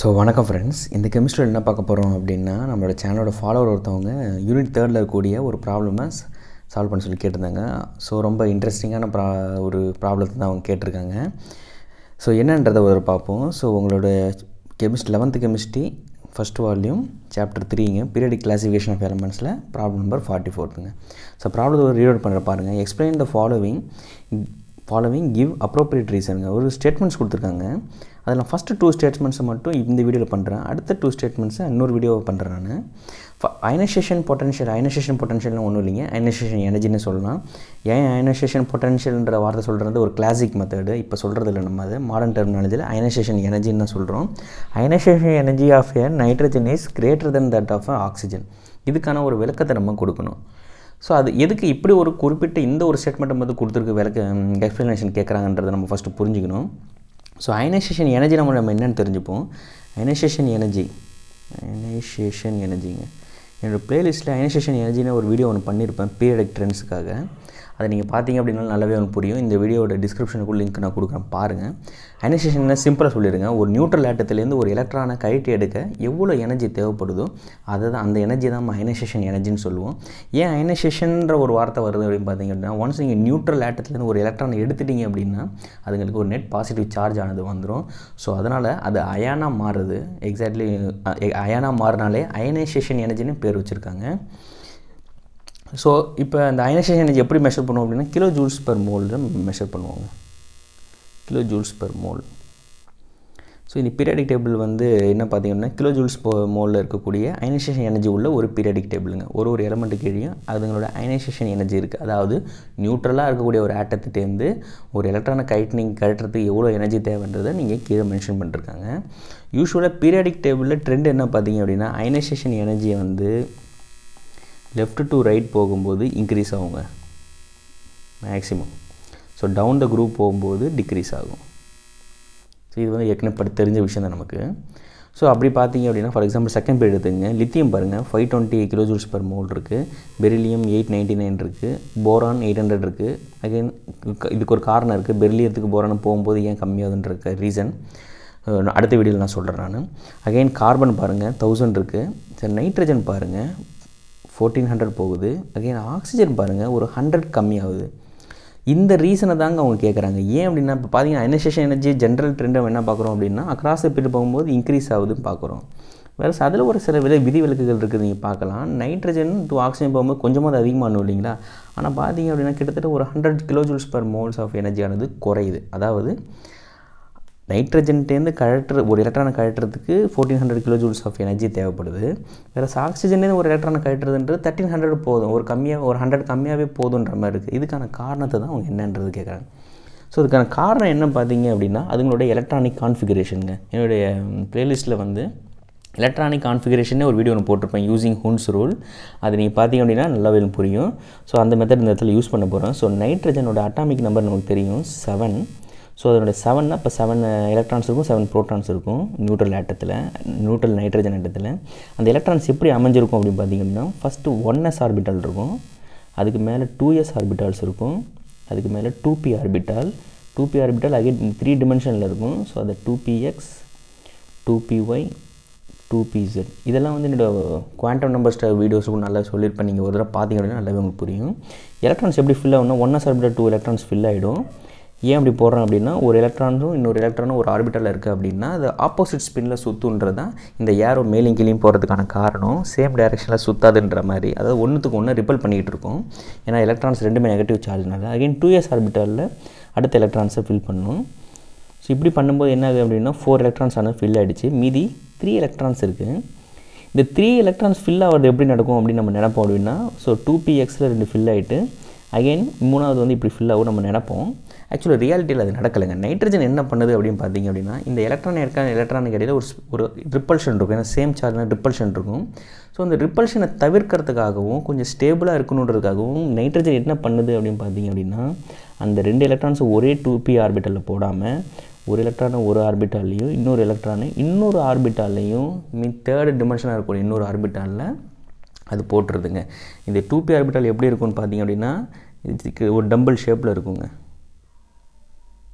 So வணக்கம் friends இந்த கெமிஸ்ட்ரியில் என்ன பார்க்க போகிறோம் அப்படின்னா நம்மளோட சேனலோட ஃபாலோவர் ஒருத்தவங்க யூனிட் தேர்டில் இருக்கக்கூடிய ஒரு ப்ராப்ளமை சால்வ் பண்ண சொல்லி கேட்டிருந்தாங்க. ஸோ ரொம்ப இன்ட்ரெஸ்டிங்கான ப்ரா ஒரு ப்ராப்ளத்தை தான் அவங்க கேட்டிருக்காங்க. ஸோ என்னன்றதை ஒரு பார்ப்போம். ஸோ உங்களோட chemist eleventh chemistry first volume chapter த்ரீங்க periodic classification of எலமெண்ட்ஸில் ப்ராப்ளம் நம்பர் ஃபார்ட்டி ஃபோர்த்துங்க ஸோ ப்ராப்ளத்தை ஒரு ரீட் பண்ணுற பாருங்கள் explain the following following give appropriate ரீசனுங்க ஒரு ஸ்டேட்மெண்ட்ஸ் கொடுத்துருக்காங்க. அதில் ஃபஸ்ட்டு டூ ஸ்டேட்மெண்ட்ஸை மட்டும் இந்த வீடியோவில் பண்ணுறேன் அடுத்த டூ ஸ்டேட்மெண்ட்ஸை இன்னொரு வீடியோவை பண்ணுறேன் நான். அயனைசேஷன் பொட்டன்ஷியல் அயனைசேஷன் பொட்டன்ஷியல்னு ஒன்றும் இல்லைங்க. அயனைசேஷன் எனர்ஜின்னு சொல்லலாம். ஏன் அயனைசேஷன் பொட்டன்ஷியல்ன்ற வார்த்தை சொல்கிறது ஒரு கிளாசிக் மெத்தடு இப்போ சொல்கிறது இல்லை நம்ம அது. மாடர்ன் டெர்மினாலஜியில் அயனைசேஷன் எனர்ஜின்னு சொல்கிறோம் ionization energy of a nitrogen is greater than that of oxygen இதுக்கான ஒரு விளக்கத்தை நம்ம கொடுக்கணும். ஸோ அது எதுக்கு இப்படி ஒரு குறிப்பிட்ட இந்த ஒரு ஸ்டேட்மெண்ட்டை வந்து கொடுத்துருக்கு விளக்க எக்ஸ்ப்ளனேஷன் கேட்குறாங்கன்றதை நம்ம ஃபஸ்ட்டு புரிஞ்சுக்கணும். ஸோ அயனைசேஷன் எனர்ஜி நம்ம நம்ம என்னென்னு தெரிஞ்சுப்போம். அயனைசேஷன் எனர்ஜி அயனைசேஷன் எனர்ஜிங்க என்னோடய ப்ளேலிஸ்ட்டில் அயனைசேஷன் எனர்ஜின்னு ஒரு வீடியோ ஒன்று பண்ணியிருப்பேன் பீரியடிக் ட்ரெண்ட்ஸுக்காக அதை நீங்கள் பார்த்தீங்க அப்படின்னா நல்லாவே ஒன்று புரியும். இந்த வீடியோட டிஸ்கிரிப்ஷனுக்குள்ள லிங்க் நான் கொடுக்குறேன். பாருங்கள் அயனைசேஷன் சிம்பிளாக சொல்லிடுங்க. ஒரு நியூட்ரல் ஆட்டத்துலேருந்து ஒரு எலக்ட்ரானை கழட்டி எடுக்க எவ்வளோ எனர்ஜி தேவைப்படுதோ அதை தான் அந்த எனர்ஜி தான் நம்ம அயனைசேஷன் எனர்ஜின்னு சொல்லுவோம். ஏன் அயனைசேஷன்ற ஒரு வார்த்தை வருது அப்படின்னு பார்த்தீங்க அப்படின்னா ஒன்ஸ் நீங்கள் நியூட்ரல் ஆட்டத்துலேருந்து ஒரு எலக்ட்ரானை எடுத்துட்டீங்க அப்படின்னா அதுங்களுக்கு ஒரு நெட் பாசிட்டிவ் சார்ஜ் ஆனது வந்துடும் ஸோ அதனால் அது அயானாக மாறுது. எக்ஸாக்ட்லி அயானாக மாறினாலே அயனைசேஷன் எனர்ஜின்னு பேர் வச்சுருக்காங்க. ஸோ இப்போ அந்த அயனைசேஷன் எனர்ஜி எப்படி மெஷர் பண்ணுவோம் அப்படின்னா கிலோ ஜூல்ஸ் பெர் மோல்டு மெஷர் பண்ணுவாங்க. Kilo joules per mole so இந்த பீரியாடிக் டேபிள் வந்து என்ன பார்த்தீங்கன்னா கிலோ ஜூல்ஸ் மோலில் இருக்கக்கூடிய அயனைசேஷன் எனர்ஜி உள்ள ஒரு பீரியாடிக் டேபிளுங்க ஒரு ஒரு எலமெண்ட்டு கீழேயும் அதுங்களோட அயனைசேஷன் எனர்ஜி இருக்குது அதாவது நியூட்ரலாக இருக்கக்கூடிய ஒரு ஆட்டத்துட்டேருந்து ஒரு எலக்ட்ரானை கைட்னிங் கட்டுறதுக்கு எவ்வளோ எனர்ஜி தேவைன்றதை நீங்கள் கீழே மென்ஷன் பண்ணிருக்காங்க. யூஸ்வலாக பீரியாடிக் டேபிளில் ட்ரெண்ட் என்ன பார்த்தீங்க அப்படின்னா அயனைசேஷன் எனர்ஜியை வந்து லெஃப்ட் டு ரைட் போகும்போது இன்க்ரீஸ் ஆகுங்க. Maximum so down the group போகும்போது டிக்ரீஸ் ஆகும். ஸோ இது வந்து ஏற்கனவே படி தெரிஞ்ச விஷயம் தான் நமக்கு. ஸோ அப்படி பார்த்தீங்க அப்படின்னா ஃபார் எக்ஸாம்பிள் செகண்ட் பீரியட் எடுத்துங்க லித்தியம் பாருங்கள் five twenty kilo joules per mole இருக்குது பெரிலியம் எயிட் நைன்ட்டி நைன் இருக்குது போரான் எயிட் ஹண்ட்ரட் இருக்குது அகைன் இதுக்கு ஒரு காரணம் இருக்குது பெரிலியத்துக்கு போரான் போகும்போது ஏன் கம்மியாகுதுன்ற ரீசன் அடுத்த வீடியோவில் நான் சொல்கிறேன் நான். அகைன் கார்பன் பாருங்கள் தௌசண்ட் இருக்குது சரி நைட்ரஜன் பாருங்கள் ஃபோர்டீன் ஹண்ட்ரட் போகுது. அகைன் ஆக்சிஜன் பாருங்கள் ஒரு ஹண்ட்ரட் கம்மியாகுது. இந்த ரீசனை தாங்க அவங்க கேட்குறாங்க ஏன் அப்படின்னா இப்போ பார்த்தீங்கன்னா அயனைசேஷன் எனர்ஜி ஜென்ரல் ட்ரெண்டை என்ன பார்க்குறோம் அப்படின்னா அக்ராஸ் பீரியட் போகும்போது இன்க்ரீஸ் ஆகுதுன்னு பார்க்குறோம் வேறு அதில் ஒரு சில விலை விதி விலக்குகள் இருக்குது நீங்கள் பார்க்கலாம் நைட்ரஜன் டூ ஆக்சிஜன் போகும்போது கொஞ்சமாக அது அதிகமாகணும் இல்லைங்களா? ஆனால் பார்த்தீங்க அப்படின்னா கிட்டத்தட்ட ஒரு hundred kilo joules per moles of எனர்ஜியானது குறையுது. அதாவது நைட்ரஜன்ட்டேருந்து கழட்டுற ஒரு எலக்ட்ரானை கழட்டுறதுக்கு fourteen hundred kilo joules of energy தேவைப்படுது. வேறு ஆக்சிஜன்லேருந்து ஒரு எலக்ட்ரானை கழட்டுறதுன்றது தேர்ட்டின் ஹண்ட்ரட் போதும். ஒரு கம்மியாக ஒரு ஹண்ட்ரட் கம்மியாகவே போதுன்ற மாதிரி இருக்குது இதுக்கான காரணத்தை தான் அவங்க என்னன்றது கேட்குறாங்க ஸோ இதுக்கான காரணம் என்ன பார்த்தீங்க அப்படின்னா அதுங்களுடைய எலக்ட்ரானிக் கான்ஃபிகரேஷனுங்க என்னுடைய ப்ளேலிஸ்ட்டில் வந்து எலக்ட்ரானிக் கான்ஃபிகரேஷனே ஒரு வீடியோ ஒன்று போட்டிருப்பேன் யூஸிங் ஹூன்ஸ் ரூல் அது நீங்கள் பார்த்தீங்க அப்படின்னா நல்லாவே புரியும். ஸோ அந்த மெத்தட் இந்த இடத்துல யூஸ் பண்ண போகிறோம் ஸோ நைட்ரஜனோட அட்டாமிக் நம்பர் நமக்கு தெரியும். செவன் ஸோ அதனுடைய செவன்னா இப்போ செவன் எலக்ட்ரான்ஸ் இருக்கும் செவன் ப்ரோட்டான்ஸ் இருக்கும் நியூட்ரல் ஆட்டத்தில் நியூட்ரல் நைட்ரஜன் ஆட்டத்தில் அந்த எலக்ட்ரான்ஸ் எப்படி அமைஞ்சிருக்கும் அப்படின்னு பார்த்தீங்கன்னா ஃபஸ்ட்டு ஒன் எஸ் ஆர்பிட்டால் இருக்கும் அதுக்கு மேலே டூ எஸ் ஆர்பிட்டால்ஸ் இருக்கும் அதுக்கு மேலே two p orbital two p orbital again three டிமென்ஷனில் இருக்கும். ஸோ அது two p x two p y two p z இதெல்லாம் வந்து என்னோடய குவாண்டம் நம்பர்ஸ் வீடியோஸ் வீடியோஸுக்கும் நல்லா சொல்லியிருப்பேன். நீங்கள் ஒரு தடவை பார்த்தீங்க அப்படின்னா நல்லாவே உங்களுக்கு புரியும். எலக்ட்ரான்ஸ் எப்படி ஃபில் ஆகும்னா one s orbital two electrons fill ஆகிடும் ஏன் அப்படி போடுறோம் அப்படின்னா ஒரு எலக்ட்ரானும் இன்னொரு எலக்ட்ரானும் ஒரு ஆர்பிட்டலில் இருக்குது அப்படின்னா அது ஆப்போசிட் ஸ்பின்னில் சுற்றுன்றது தான் இந்த ஏரோ மேலும் கீழேயும் போகிறதுக்கான காரணம். சேம் டைரெக்ஷனில் சுற்றாதுன்ற மாதிரி. அதாவது ஒன்றுத்துக்கு ஒன்று ரிப்பல் பண்ணிகிட்டு இருக்கும். ஏன்னா எலக்ட்ரான்ஸ் ரெண்டுமே நெகட்டிவ் சார்ஜ்னால அகைன் டூ இயர்ஸ் ஆர்பிட்டலில் அடுத்த எலக்ட்ரான்ஸை ஃபில் பண்ணும். ஸோ இப்படி பண்ணும்போது என்ன ஆகுது அப்படின்னா ஃபோர் எலக்ட்ரான்ஸ் ஆனால் ஃபில் ஆகிடுச்சு மீதி த்ரீ எலக்ட்ரான்ஸ் இருக்குது இந்த த்ரீ எலக்ட்ரான்ஸ் ஃபில் ஆகிறது எப்படி நடக்கும் அப்படின்னு நம்ம நினைப்போம் அப்படின்னா ஸோ டூ பி எக்ஸில் ரெண்டு ஃபில் ஆகிட்டு அகைன் மூணாவது வந்து இப்படி ஃபில் ஆகும் நம்ம நினைப்போம். ஆக்சுவலாக ரியாலிட்டியில் அது நடக்கலைங்க. நைட்ரஜன் என்ன பண்ணுது அப்படின்னு பார்த்தீங்க அப்படின்னா இந்த எலக்ட்ரான் இருக்க எலக்ட்ரானுக்கு இடையில் ஒரு ஒரு ரிப்பல்ஷன் இருக்கும். ஏன்னா சேம் சார்ஜ்னா ரிப்பல்ஷன் இருக்கும். ஸோ அந்த ரிப்பல்ஷனை தவிர்க்கிறதுக்காகவும் கொஞ்சம் ஸ்டேபிளாக இருக்கணுன்றதுக்காகவும் நைட்ரஜன் என்ன பண்ணுது அப்படின்னு பார்த்தீங்க அப்படின்னா அந்த ரெண்டு எலக்ட்ரான்ஸும் ஒரே டூ பி ஆர்பிட்டலில் போடாமல் ஒரு எலக்ட்ரானை ஒரு ஆர்பிட்டாலையும் இன்னொரு எலக்ட்ரானை இன்னொரு ஆர்பிட்டாலையும் மீன் தேர்டு டிமென்ஷனாக இருக்கக்கூடிய இன்னொரு ஆர்பிட்டாலில் அது போட்டுருதுங்க. இந்த டூ பி ஆர்பிட்டால் எப்படி இருக்கும்னு பார்த்தீங்க அப்படின்னா இதுக்கு ஒரு டம்பிள் ஷேப்பில் இருக்குங்க.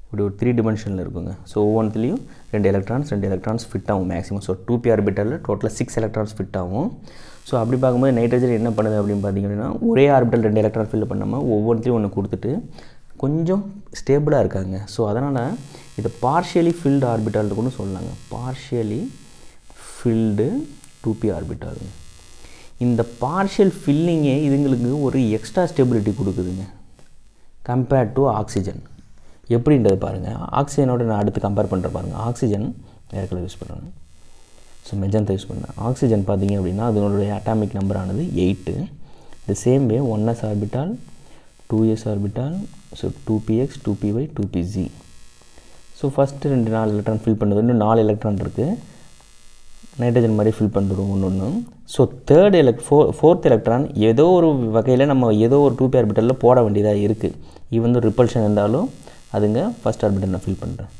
இப்படி ஒரு த்ரீ டிமென்ஷனில் இருக்குங்க. ஸோ ஒவ்வொன்றுலேயும் ரெண்டு எலக்ட்ரான்ஸ் ரெண்டு எலக்ட்ரான்ஸ் ஃபிட் ஆகும் மேக்ஸிமம் ஸோ டூ பி ஆர்பிட்டலில் டோட்டலாக சிக்ஸ் எலக்ட்ரான்ஸ் ஃபிட் ஆகும். ஸோ அப்படி பார்க்கும்போது நைட்ரஜன் என்ன பண்ணுது அப்படின்னு பார்த்தீங்கன்னா ஒரே ஆர்பிட்டல் ரெண்டு எலக்ட்ரான் ஃபில் பண்ணாமல் ஒவ்வொன்றுத்தையும் ஒன்று கொடுத்துட்டு கொஞ்சம் ஸ்டேபிளாக இருக்காங்க. ஸோ அதனால் இதை பார்ஷியலி ஃபில்டு ஆர்பிட்டால் இருக்குன்னு சொல்லலாங்க partially filled two p orbital இந்த பார்ஷியல் ஃபில்லிங்கே இதுங்களுக்கு ஒரு எக்ஸ்ட்ரா ஸ்டெபிலிட்டி கொடுக்குதுங்க. கம்பேர்ட் டு ஆக்சிஜன் எப்படின்றது பாருங்கள் ஆக்சிஜனோட நான் அடுத்து கம்பேர் பண்ணுற பாருங்கள் ஆக்சிஜன் வேறு யூஸ் பண்ணுறேன் ஸோ மெஜந்தா யூஸ் பண்ணேன் ஆக்சிஜன் பார்த்தீங்க அப்படின்னா அதனுடைய atomic நம்பரானது eight the same way one s orbital two s orbital so two p x two p y two p z so first ரெண்டு நாலு எலக்ட்ரான் ஃபில் பண்ணுறது இன்னும் நாலு எலக்ட்ரான் இருக்குது நைட்ரஜன் மாதிரி ஃபில் பண்ணிடுவோம் ஒன்று ஒன்று ஸோ தேர்ட் எலக்ட் ஃபோ ஃபோர்த் எலக்ட்ரான் ஏதோ ஒரு வகையில் நம்ம ஏதோ ஒரு டூ பி ஆர்பிட்டலில் போட வேண்டியதாக இருக்குது ஈவன் வந்து ரிப்பல்ஷன் இருந்தாலும் அதுங்க ஃபஸ்ட் ஆர்பிட்டல் நான் ஃபில் பண்ணுறேன்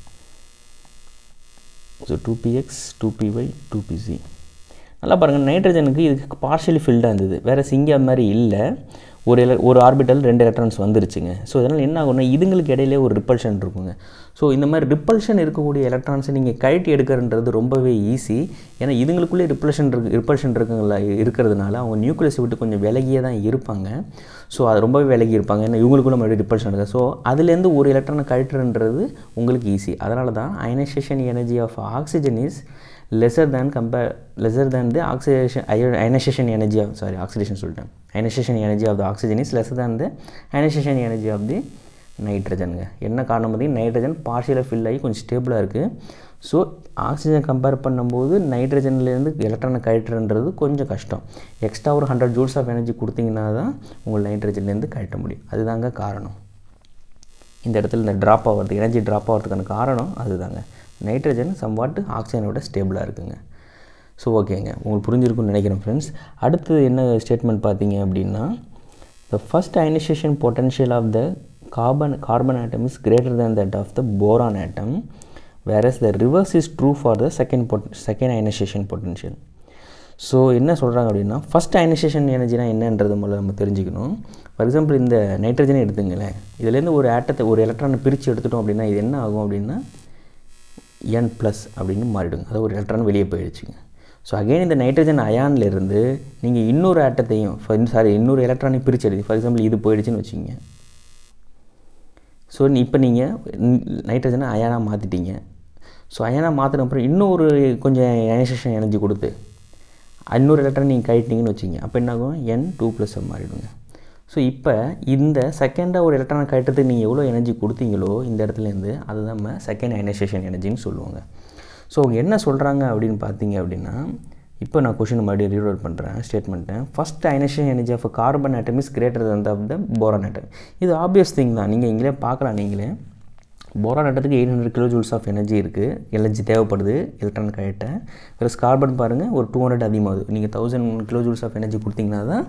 so two p x two p y two p z நல்லா பாருங்கள் நைட்ரஜனுக்கு இதுக்கு பார்ஷியலி ஃபில்டாக இருந்தது. வேறு சிங்கி மாதிரி இல்லை. ஒரு ஒரு ஆர்பிட்டல் ரெண்டு எலக்ட்ரான்ஸ் வந்துருச்சுங்க. ஸோ இதனால் என்ன ஆகும்னா இதுங்களுக்கு இடையிலே ஒரு ரிப்பல்ஷன் இருக்குங்க. ஸோ இந்த மாதிரி ரிப்பல்ஷன் இருக்கக்கூடிய எலக்ட்ரான்ஸை நீங்கள் கழட்டி எடுக்கிறன்றது ரொம்பவே ஈஸி ஏன்னா இதுங்களுக்குள்ளே ரிப்பல்ஷன் இருக்கு ரிப்பல்ஷன் இருக்குங்களா இருக்கிறதுனால அவங்க நியூக்ளியஸை விட்டு கொஞ்சம் விலகியே தான் இருப்பாங்க. ஸோ அது ரொம்பவே விலகி இருப்பாங்க. ஏன்னா இவங்களுக்குள்ள மறுபடியும் ரிப்பல்ஷன் இருக்குது ஸோ அதுலேருந்து ஒரு எலக்ட்ரானை கழட்டுறது உங்களுக்கு ஈஸி அதனால தான் ionization energy of oxygen is lesser than compare lesser than the oxidation ionization energy of sorry oxidation சொல்லிட்டேன். Ionization energy of the oxygen is lesser than the ionization energy of the நைட்ரஜனுங்க. என்ன காரணம் பார்த்தீங்கன்னா nitrogen பார்ஷியலாக fill ஆகி கொஞ்சம் ஸ்டேபிளாக இருக்குது so oxygen compare பண்ணும்போது நைட்ரஜன்லேருந்து எலக்ட்ரானை கழட்டுறன்றது கொஞ்சம் கஷ்டம். எக்ஸ்ட்ரா ஒரு ஹண்ட்ரட் ஜூல்ஸ் ஆஃப் எனர்ஜி கொடுத்தீங்கன்னா தான் உங்கள் நைட்ரஜன்லேருந்து கழட்ட முடியும். அதுதாங்க காரணம். இந்த இடத்துல இந்த ட்ராப் ஆகிறதுக்கு எனர்ஜி ட்ராப் ஆகிறதுக்கான காரணம் அதுதாங்க. நைட்ரஜன் சம்வாட்டு ஆக்சிஜனோட ஸ்டேபிளாக இருக்குங்க. ஸோ ஓகேங்க உங்களுக்கு புரிஞ்சிருக்கும்னு நினைக்கிறேன் ஃப்ரெண்ட்ஸ் அடுத்து என்ன ஸ்டேட்மெண்ட் பார்த்தீங்க அப்படின்னா the first ionization potential of the carbon carbon atom is greater than that of the boron atom whereas the reverse is true for the second second ionization potential. So என்ன சொல்கிறாங்க அப்படின்னா first ionisation எனர்ஜினா என்னன்றது முதல்ல நம்ம தெரிஞ்சுக்கணும். For example இந்த நைட்ரஜனே எடுத்துங்களேன். இதுலேருந்து ஒரு ஆட்டத்தை ஒரு எலக்ட்ரானை பிரித்து எடுத்துட்டோம் அப்படின்னா இது என்ன ஆகும் அப்படின்னா என் ப்ளஸ் அப்படின்னு மாறிடுங்க. அதாவது ஒரு எலக்ட்ரான் வெளியே போயிடுச்சுங்க. ஸோ அகைன் இந்த நைட்ரஜன் அயான்லேருந்து நீங்கள் இன்னொரு ஆட்டத்தையும் சாரி இன்னொரு எலக்ட்ரானை பிரித்து எடுத்து ஃபார் எக்ஸாம்பிள் இது போயிடுச்சுன்னு வச்சுங்க ஸோ இப்போ நீங்கள் நைட்ரஜனை அயனாக மாற்றிட்டீங்க ஸோ அயனாக மாற்றின அப்புறம் இன்னொரு கொஞ்சம் அயனைசேஷன் எனர்ஜி கொடுத்து இன்னொரு எலக்ட்ரான் நீங்கள் கழட்டினீங்கன்னு வச்சிங்க. அப்போ என்னாகும் என் டூ ப்ளஸ் மாறிடுங்க. ஸோ இப்போ இந்த செகண்டாக ஒரு எலக்ட்ரானை கழட்டத்துக்கு நீங்கள் எவ்வளோ எனர்ஜி கொடுத்தீங்களோ இந்த இடத்துலேருந்து அது நம்ம செகண்ட் அயனைசேஷன் எனர்ஜின்னு சொல்லுவாங்க. ஸோ அவங்க என்ன சொல்கிறாங்க அப்படின்னு பார்த்தீங்க அப்படின்னா இப்போ நான் கொஷின் மறுபடியும் ரீரோட் பண்ணுறேன் ஸ்டேட்மெண்ட்டை first ionization energy of carbon atom is greater than of the boron atom இது ஆப்வியஸ் திங் தான். நீங்கள் இங்களே பார்க்கலாம் நீங்களே. போரான் ஆட்டத்துக்கு eight hundred kilo joules of energy இருக்குது எனர்ஜி தேவைப்படுது எலக்ட்ரான் கரெக்ட ப்ளஸ் கார்பன் பாருங்கள் ஒரு டூ ஹண்ட்ரட் அதிகமாகுது. நீங்கள் thousand kilo joules of energy கொடுத்தீங்கன்னா தான்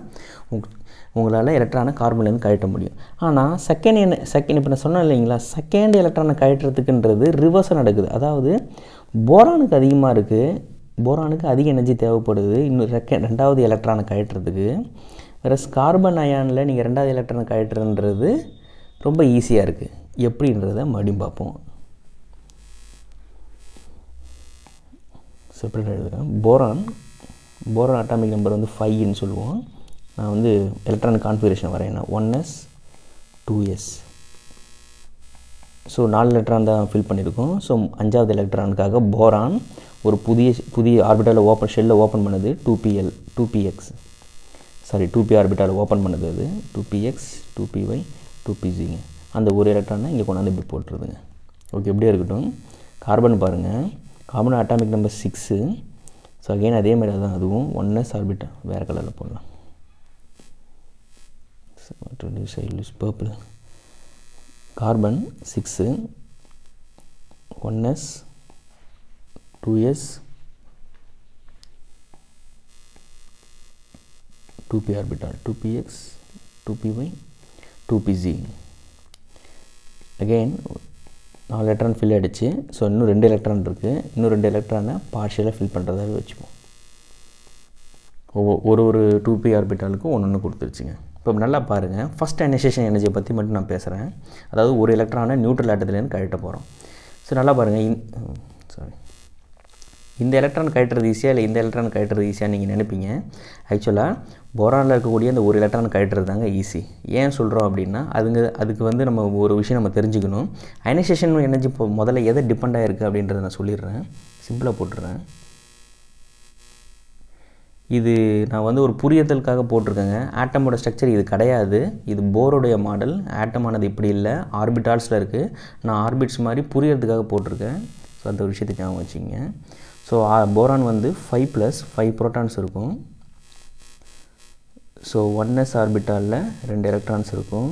உங்களால் எலக்ட்ரானை கார்பன்லேருந்து கழட்ட முடியும். ஆனால் செகண்ட் என்ன செகண்ட் இப்போ நான் சொன்னேன் இல்லைங்களா? செகண்ட் எலக்ட்ரானை கழட்டுறதுக்குன்றது ரிவர்ஸாக நடக்குது. அதாவது போரானுக்கு அதிகமாக இருக்குது போரானுக்கு அதிக எனர்ஜி தேவைப்படுது. இன்னும் செகண்ட் ரெண்டாவது எலக்ட்ரானை கழட்டுறதுக்கு. வேறு கார்பன் அயானில் நீங்கள் ரெண்டாவது எலக்ட்ரானை கழட்டுறன்றது ரொம்ப ஈஸியாக இருக்குது எப்படின்றத மறுபடியும் பார்ப்போம். செப்பரேட் எழுதுகிறேன் போரான் போரான் அட்டாமிக் நம்பர் வந்து ஃபைவ்னு சொல்லுவோம். நான் வந்து எலக்ட்ரானிக் கான்ஃபிகரேஷன் வரேன் one s two s so நாலு எலக்ட்ரான் தான் ஃபில் பண்ணியிருக்கோம். ஸோ அஞ்சாவது எலக்ட்ரானுக்காக போரான் ஒரு புதிய புதிய ஆர்பிட்டாவில் ஓப்பன் ஷெல்லில் ஓப்பன் பண்ணது two p l two p x sorry two p ஆர்பிட்டாவில் open பண்ணது அது two p x two p y two p z அந்த ஒரு எலக்ட்ரானை இங்கே கொண்டாந்து இப்படி போட்டுருதுங்க. ஓகே எப்படியா இருக்கட்டும். கார்பன் பாருங்கள் carbon atomic number six so again அதே மாதிரி தான் அதுவும் ஒன்னஸ் ஆர்பிட் வேறு கலரில் போடலாம். Twenty I lose purple carbon six one s 2s 2p orbital 2px 2py 2pz again நான் எலக்ட்ரான் ஃபில் ஆகிடுச்சு ஸோ இன்னும் ரெண்டு எலக்ட்ரான் இருக்குது இன்னும் ரெண்டு எலக்ட்ரானை பார்ஷியலாக ஃபில் பண்ணுறதாவே வச்சுப்போம். ஒவ்வொரு ஒரு ஒரு டூ பி ஆர்பிட்டாலுக்கும் ஒன்று ஒன்று கொடுத்துருச்சுங்க. இப்போ நல்லா பாருங்கள் ஃபஸ்ட் அனிசேஷன் எனர்ஜியை பற்றி மட்டும் நான் பேசுகிறேன் அதாவது ஒரு எலக்ட்ரானை நியூட்ரல் ஆட்டத்துலேருந்து கழட்ட போகிறோம் ஸோ நல்லா பாருங்கள் இந்த எலக்ட்ரான் கழட்டுறது ஈஸியாக இல்லை இந்த எலக்ட்ரான் கழட்டுறது ஈஸியாக நீங்கள் நினைப்பீங்க. ஆக்சுவலாக போரானில் இருக்கக்கூடிய அந்த ஒரு எலக்ட்ரான் கழட்டுறது தாங்க ஈஸி ஏன் சொல்கிறோம் அப்படின்னா அதுங்க அதுக்கு வந்து நம்ம ஒரு விஷயம் நம்ம தெரிஞ்சுக்கணும். அயனைசேஷன் எனர்ஜி இப்போ முதல்ல எதை டிபெண்ட் ஆகிருக்கு அப்படின்றத நான் சொல்லிடுறேன். சிம்பிளாக போட்டுடுறேன். இது நான் வந்து ஒரு புரியத்தலுக்காக போட்டிருக்கேங்க. ஆட்டமோட ஸ்ட்ரக்சர் இது கிடையாது. இது போருடைய மாடல் ஆட்டமானது இப்படி இல்லை. ஆர்பிட்டால்ஸில் இருக்குது நான் ஆர்பிட்ஸ் மாதிரி புரியறதுக்காக போட்டிருக்கேன். ஸோ அந்த ஒரு விஷயத்தை ஞாபகம் வச்சுங்க ஸோ போரான் வந்து ஃபைவ் ப்ளஸ் ஃபைவ் ப்ரோட்டான்ஸ் இருக்கும். ஸோ ஒன் எஸ் ஆர்பிட்டாலில் ரெண்டு எலக்ட்ரான்ஸ் இருக்கும்.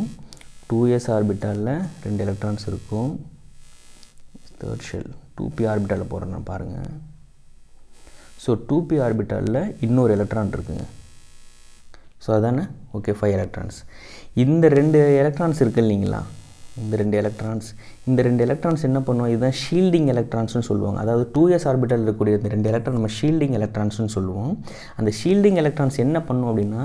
டூ எஸ் ஆர்பிட்டாலில் ரெண்டு எலக்ட்ரான்ஸ் இருக்கும். தேர்ட் ஷெல் டூ பி ஆர்பிட்டாலில் போகிறேன் பாருங்கள் ஸோ டூ பி ஆர்பிட்டாலில் இன்னொரு எலக்ட்ரான் இருக்குங்க. ஸோ அதானே? ஓகே ஃபைவ் எலக்ட்ரான்ஸ் இந்த ரெண்டு எலக்ட்ரான்ஸ் இருக்கு இல்லைங்களா? இந்த ரெண்டு எலக்ட்ரான்ஸ் இந்த ரெண்டு எலக்ட்ரான்ஸ் என்ன பண்ணுவோம் இதுதான் ஷீல்டிங் எலக்ட்ரான்ஸ்னு சொல்லுவாங்க. அதாவது டூ எஸ் ஆர்பிட்டல் இருக்கக்கூடிய இந்த ரெண்டு எலக்ட்ரான் நம்ம ஷீல்டிங் எலக்ட்ரான்ஸ்னு சொல்லுவோம். அந்த ஷீல்டிங் எலக்ட்ரான்ஸ் என்ன பண்ணும் அப்படின்னா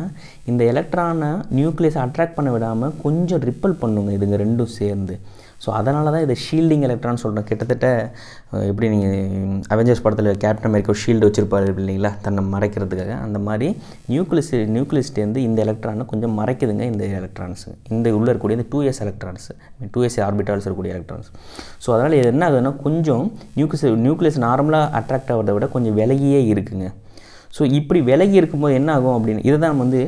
இந்த எலக்ட்ரானை நியூக்ளியஸ் அட்ராக்ட் பண்ண விடாமல் கொஞ்சம் ரிப்பல் பண்ணுங்க. இதுங்க ரெண்டும் சேர்ந்து. ஸோ அதனால தான் இதை ஷீல்டிங் எலக்ட்ரான் சொல்கிறேன் கிட்டத்தட்ட எப்படி நீங்கள் அவெஞ்சர்ஸ் படத்தில் கேப்டன் அமெரிக்கா ஷீல்டு வச்சுருப்பாரு இல்லைங்களா? தன்னை மறைக்கிறதுக்காக. அந்த மாதிரி நியூக்ளியஸ் நியூக்ளியஸ்டேருந்து இந்த எலக்ட்ரானை கொஞ்சம் மறைக்குதுங்க இந்த எலக்ட்ரான்ஸ் இந்த உள்ளே இருக்கக்கூடிய இந்த two s electrons two s orbitals இருக்கக்கூடிய எலக்ட்ரான்ஸ் ஸோ அதனால் இது என்ன ஆகுதுன்னா கொஞ்சம் நியூக்ளியஸ் நியூக்ளியஸ் நார்மலாக அட்ராக்ட் ஆகிறத விட கொஞ்சம் விலகியே இருக்குங்க. ஸோ இப்படி விலகி இருக்கும்போது என்ன ஆகும் அப்படின்னு இதை தான் வந்து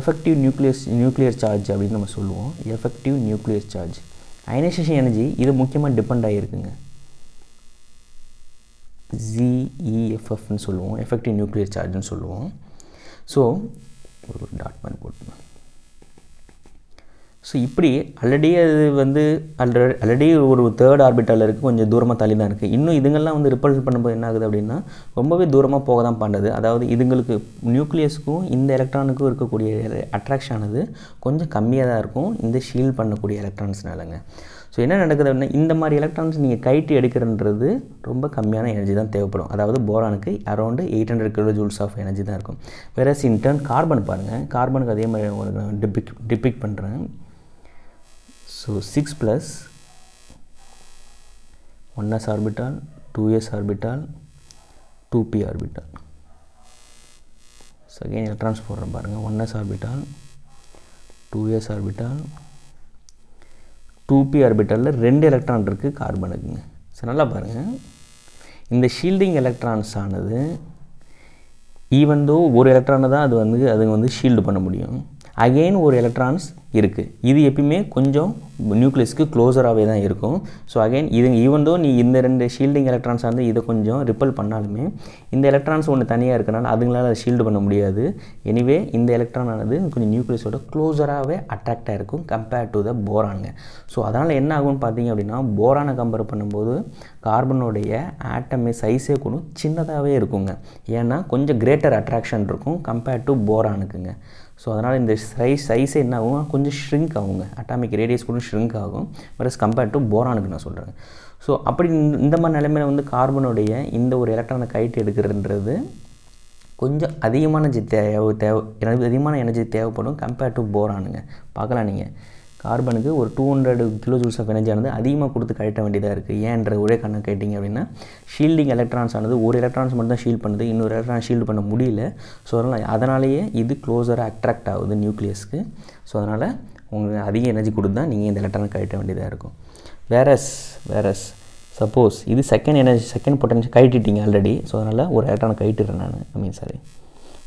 எஃபெக்டிவ் நியூக்ளியஸ் நியூக்ளியர் சார்ஜ் அப்படின்னு நம்ம சொல்லுவோம். Effective nuclear charge ionization energy இது முக்கியமாக டிபெண்ட் ஆகிருக்குங்க ஜிஇஎஃப்எஃப்னு சொல்லுவோம். எஃபெக்டிவ் நியூக்ளியர் சார்ஜ்னு சொல்லுவோம். ஸோ ஒரு டாட் மேன் போட்டு ஸோ இப்படி ஆல்ரெடி அது வந்து ஆல்ரெடி ஆல்ரெடி ஒரு தேர்ட் ஆர்பிட்டால் இருக்குது கொஞ்சம் தூரமாக தள்ளி தான் இருக்குது இன்னும் இதுங்கெல்லாம் வந்து ரிப்பல்ஸ் பண்ணும்போது என்ன ஆகுது அப்படின்னா ரொம்பவே தூரமாக போக தான் பண்ணுது. அதாவது இதுங்களுக்கு நியூக்ளியஸுக்கும் இந்த எலக்ட்ரானுக்கும் இருக்கக்கூடிய அட்ராக்ஷனானது கொஞ்சம் கம்மியாக தான் இருக்கும். இந்த ஷீல்ட் பண்ணக்கூடிய எலக்ட்ரான்ஸ்னாலங்க ஸோ என்ன நடக்குது அப்படின்னா இந்த மாதிரி எலக்ட்ரான்ஸ் நீங்கள் கைட்டு எடுக்கிறன்றது ரொம்ப கம்மியான எனர்ஜி தான் தேவைப்படும். அதாவது போரானுக்கு around eight hundred kilo joules of energy தான் இருக்கும். வேற இன்டர்ன் கார்பன் பாருங்கள் கார்பனுக்கு அதே மாதிரி ஒரு டிபிக் டிபிக் பண்ணுறேன் so six plus one s orbital two s orbital two p orbital second electrons போடுறேன் பாருங்கள் one s orbital two s orbital two p ஆர்பிட்டலில் ரெண்டு எலக்ட்ரான் இருக்குது கார்பனுக்குங்க ஸோ நல்லா பாருங்கள் இந்த ஷீல்டிங் எலக்ட்ரான்ஸ் ஆனது ஈவன் தோ ஒரு எலக்ட்ரானை தான் அது வந்து அதுங்க வந்து ஷீல்டு பண்ண முடியும். அகெயின் ஒரு எலக்ட்ரான்ஸ் இருக்குது இது எப்பயுமே கொஞ்சம் நியூக்ளியஸ்க்கு க்ளோஸராகவே தான் இருக்கும். ஸோ அகைன் இது ஈவன் தோ நீ இந்த ரெண்டு ஷீல்டிங் எலக்ட்ரான்ஸ் வந்து இதை கொஞ்சம் ரிப்பல் பண்ணாலுமே இந்த எலக்ட்ரான்ஸ் ஒன்று தனியாக இருக்கனால அதுங்களால் அதை ஷீல்டு பண்ண முடியாது. எனிவே இந்த எலக்ட்ரான் ஆனது கொஞ்சம் நியூக்ளியஸோட க்ளோஸராகவே அட்ராக்டாக இருக்கும் கம்பேர்ட் டு த போரானுங்க ஸோ அதனால் என்ன ஆகும்னு பார்த்தீங்க அப்படின்னா போரானை கம்பேர் பண்ணும்போது கார்பனுடைய ஆட்டமே சைஸே கூட சின்னதாகவே இருக்குங்க. ஏன்னா கொஞ்சம் கிரேட்டர் அட்ராக்ஷன் இருக்கும் கம்பேர்ட் டு போரானுக்குங்க ஸோ அதனால் இந்த சைஸ் சைஸே என்ன ஆகும் கொஞ்சம் ஷ்ரிங்க் ஆகுங்க. அட்டாமிக் ரேடியஸ் கூட ஷ்ரிங்க் ஆகும். வரஸ் கம்பேர்ட் டு போரானுக்கு நான் சொல்கிறேன் ஸோ அப்படி இந்த மாதிரி நிலைமையில் வந்து கார்பனுடைய இந்த ஒரு எலக்ட்ரானை கைட்டு எடுக்கிறன்றது கொஞ்சம் அதிகமான எனர்ஜி தேவை தேவை அதிகமான எனர்ஜி தேவைப்படும் கம்பேர்ட் டு போரானுங்க பார்க்கலாம் நீங்கள் கார்பனுக்கு ஒரு two hundred kilo joules of எனர்ஜியானது அதிகமாக கொடுத்து கழட்ட வேண்டியதாக இருக்குது ஏன்ற ஒரே காரணம் கேட்டிங்க அப்படின்னா ஷீல்டிங் எலக்ட்ரான்ஸ் ஆனது ஒரு எலக்ட்ரான்ஸ் மட்டும் தான் ஷீல்ட் பண்ணுது இன்னொரு எலக்ட்ரான் ஷீல்டு பண்ண முடியல. ஸோ அதனால் அதனாலேயே இது க்ளோஸராக அட்ராக்ட் ஆகுது நியூக்ளியஸ்க்கு ஸோ அதனால் உங்களுக்கு அதிக எனர்ஜி கொடுத்து தான் நீங்கள் இந்த எலக்ட்ரான் கழட்ட வேண்டியதாக இருக்கும். வேரஸ் வேரஸ் சப்போஸ் இது செகண்ட் எனர்ஜி செகண்ட் பொட்டன்ஷியல் கழட்டிட்டீங்க ஆல்ரெடி ஸோ அதனால் ஒரு எலக்ட்ரானை கழட்டிடுறேன் நான். ஐ மீன் சாரி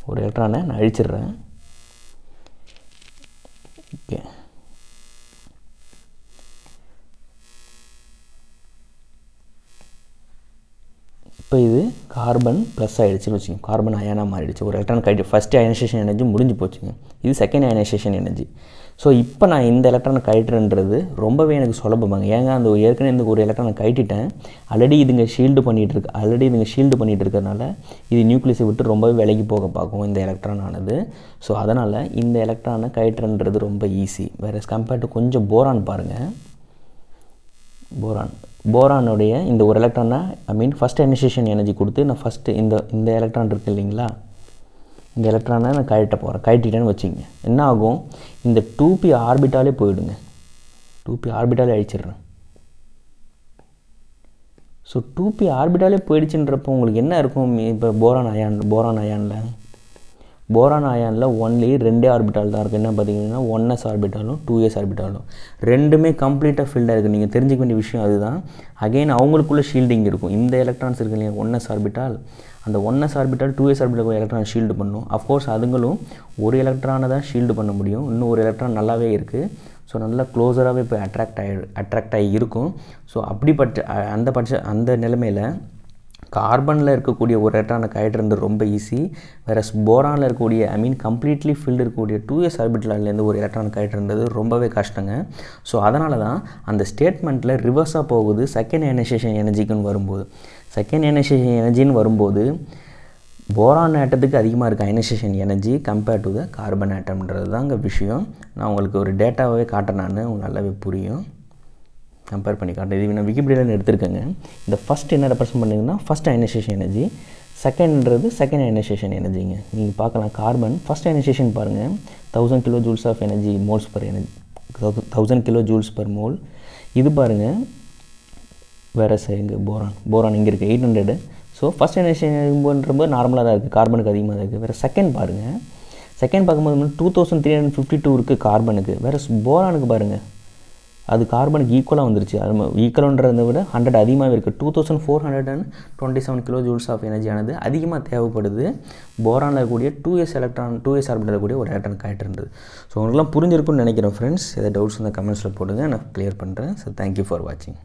ஒரு எலக்ட்ரானை நான் அழிச்சிடுறேன். இப்போ இது கார்பன் ப்ளஸ் ஆகிடுச்சுன்னு வச்சுக்கோங்க. கார்பன் அயனாக மாறிடுச்சு. ஒரு எலக்ட்ரான் கழிட்டு ஃபஸ்ட்டு அயனைசேஷன் எனர்ஜி முடிஞ்சு போச்சுங்க. இது செகண்ட் அயனைசேஷன் எனர்ஜி ஸோ இப்போ நான் இந்த எலக்ட்ரானை கழிட்டுன்றது ரொம்பவே எனக்கு சுலபமாங்க. ஏங்க அந்த ஏற்கனவே இந்த ஒரு எலக்ட்ரானை கழட்டிட்டேன் ஆல்ரெடி இதுங்க ஷீல்டு பண்ணிகிட்டு இருக்கு. ஆல்ரெடி இதுங்க ஷீல்டு பண்ணிகிட்டு இருக்கிறனால இது நியூக்ளியஸை விட்டு ரொம்பவே விலகி போக பார்க்கும் இந்த எலக்ட்ரான் ஆனது. ஸோ அதனால் இந்த எலக்ட்ரானை கழிட்டுன்றது ரொம்ப ஈஸி வேறு கம்பேர்ட் கொஞ்சம் போரான் பாருங்கள் போரான் போரானுடைய இந்த ஒரு எலக்ட்ரானை I mean first initiation energy கொடுத்து நான் ஃபஸ்ட்டு இந்த இந்த எலக்ட்ரான் இருக்குது இல்லைங்களா? இந்த எலக்ட்ரானை நான் கழட்ட போகிறேன் கழட்டிட்டேன்னு வச்சுக்கங்க. என்ன ஆகும் இந்த டூ பி ஆர்பிட்டாலே போயிடுங்க. டூ பி ஆர்பிட்டாலே அழிச்சிடுறேன். ஸோ டூ பி ஆர்பிட்டாலே போயிடுச்சுன்றப்போ உங்களுக்கு என்ன இருக்கும்? இப்போ போரான் அயான் போரான் அயானில் போரான் அயானில் ஒன்லி ரெண்டே ஆர்பிட்டால் தான் இருக்குது என்ன பார்த்தீங்கன்னா ஒன் எஸ் ஆர்பிட்டாலும் டூ எஸ் ஆர்பிட்டாலும் ரெண்டுமே கம்ப்ளீட்டாக ஃபில்டாக இருக்குது நீங்கள் தெரிஞ்சுக்க வேண்டிய விஷயம் அதுதான். அகெயின் அவங்களுக்குள்ள ஷீல்டிங் இருக்கும். இந்த எலக்ட்ரான்ஸ் இருக்கு இல்லையா ஒன் எஸ் ஆர்பிட்டால் அந்த one s orbital two s orbital electron shield பண்ணும். அஃப்கோர்ஸ் அதுங்களும் ஒரு எலக்ட்ரானை தான் ஷீல்டு பண்ண முடியும். இன்னும் ஒரு எலக்ட்ரான் நல்லாவே இருக்குது ஸோ நல்லா க்ளோஸராகவே இப்போ அட்ராக்ட் ஆகி அட்ராக்ட் ஆகி இருக்கும். ஸோ அப்படிப்பட்ட அந்த பட்ச அந்த நிலைமையில் கார்பனில் இருக்கக்கூடிய ஒரு எலக்ட்ரானை கழட்டுறது ரொம்ப ஈஸி வேற போரானில் இருக்கக்கூடிய ஐ மீன் கம்ப்ளீட்லி ஃபில்டு இருக்கக்கூடிய டூ எஸ் ஆர்பிட்லேருந்து ஒரு எலக்ட்ரான் கழட்டுறது ரொம்பவே கஷ்டங்க. ஸோ அதனால தான் அந்த ஸ்டேட்மெண்ட்டில் ரிவர்ஸாக போகுது செகண்ட் அயனைசேஷன் எனர்ஜிக்குன்னு வரும்போது. செகண்ட் அயனைசேஷன் எனர்ஜின்னு வரும்போது போரான் ஆட்டத்துக்கு அதிகமாக இருக்க ionization energy compared to the carbon ஆட்டம்ன்றது தாங்க விஷயம். நான் உங்களுக்கு ஒரு டேட்டாவே காட்டுறேன் நான். உங்களுக்கு நல்லாவே புரியும். கம்பேர் பண்ணி காட்டுறேன். இது நான் விக்கிபீடியாவில் எடுத்திருக்கேங்க. இந்த ஃபஸ்ட் என்ன ரெப்ரசன்ட் பண்ணுங்கன்னா ஃபஸ்ட் அயனைசேஷன் எனர்ஜி செகண்ட்ன்றது செகண்ட் அயனைசேஷன் எனர்ஜிங்க நீங்கள் பார்க்கலாம் கார்பன் ஃபஸ்ட் அயனைசேஷன் பாருங்கள் thousand kilo joules of energy moles per energy thousand kilo joules per mole இது பாருங்கள் வேறு எங்கே போரான் போரான் இங்கே இருக்குது eight hundred so first generation நார்மலாக தான் இருக்குது கார்பனுக்கு அதிகமாக தான் இருக்குது வேறு செகண்ட் பாருங்கள் செகண்ட் பார்க்கும்போது two thousand three hundred fifty two இருக்குது கார்பனுக்கு வேறு போரானுக்கு பாருங்கள் அது கார்பனுக்கு ஈக்குவலாக வந்துருச்சு. அது ஈக்குவல்ன்றதை விட ஹண்ட்ரட் அதிகமாகவே இருக்குது two thousand four hundred and twenty seven kilo joules of எனர்ஜியானது அதிகமாக தேவைப்படுது. போரானில் இருக்கக்கூடிய two s electron two s ஆர்பிட்டில் இருக்கக்கூடிய ஒரு எலக்ட்ரான் ஆகிட்டு இருந்தது. ஸோ உங்களுக்குலாம் புரிஞ்சிருக்குன்னு நினைக்கிறேன் ஃப்ரெண்ட்ஸ் ஏதாவது டவுட்ஸ் இந்த கமெண்ட்ஸில் போடுங்க. நான் க்ளியர் பண்ணுறேன் ஸோ தேங்க்யூ ஃபார் வாட்சிங்